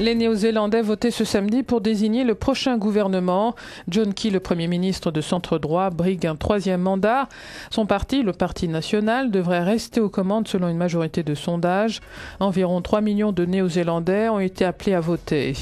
Les Néo-Zélandais votaient ce samedi pour désigner le prochain gouvernement. John Key, le Premier ministre de centre droit, brigue un troisième mandat. Son parti, le Parti national, devrait rester aux commandes selon une majorité de sondages. Environ 3 millions de Néo-Zélandais ont été appelés à voter.